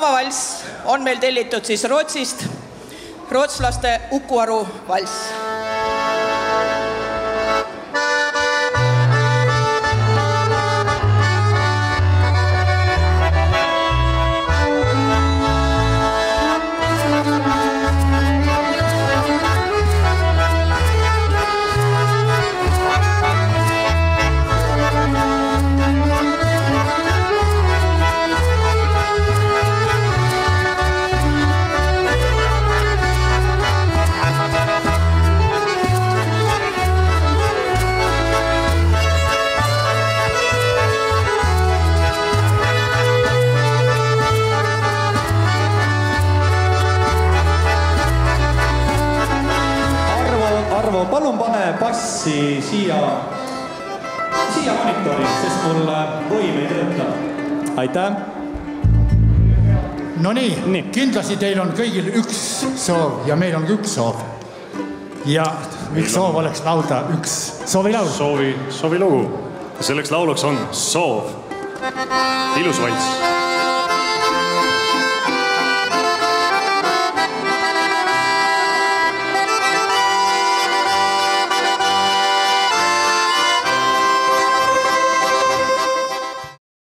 valss on meil tellitud siis Rootsist, rootslaste Uku Aru valss Arvo, palun pane bassi siia, siia monitori, sest mul äh, võim ei tööta. aitäh. no nii, kindlasti teil on kõigil üks soov ja meil on üks soov. ja üks soov oleks laulda üks soovilaul. soovi, soovilugu. selleks lauluks on Soov. ilus valss